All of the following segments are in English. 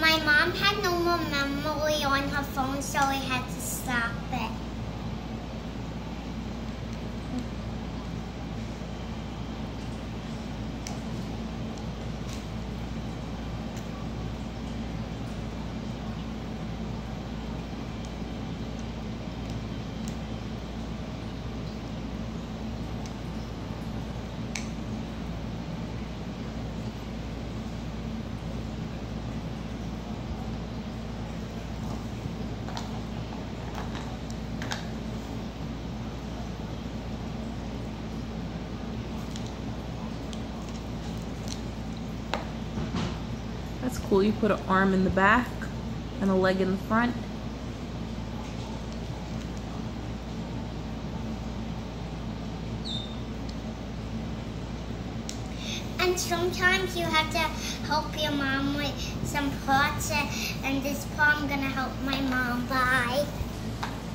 My mom had no more memory on her phone, so we had to stop it. That's cool. You put an arm in the back and a leg in the front. And sometimes you have to help your mom with some parts, uh, and this part I'm gonna help my mom buy.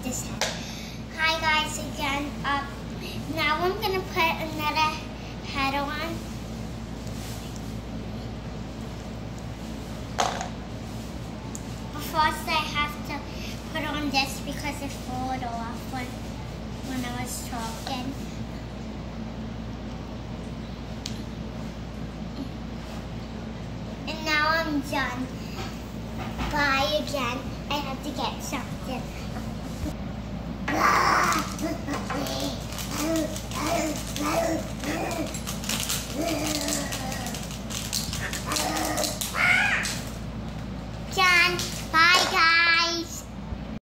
This. Hi guys again. Uh, now I'm gonna put another head on. First, I have to put on this because it folded off when, when I was talking. And now I'm done. Bye again. I have to get something. Ugh.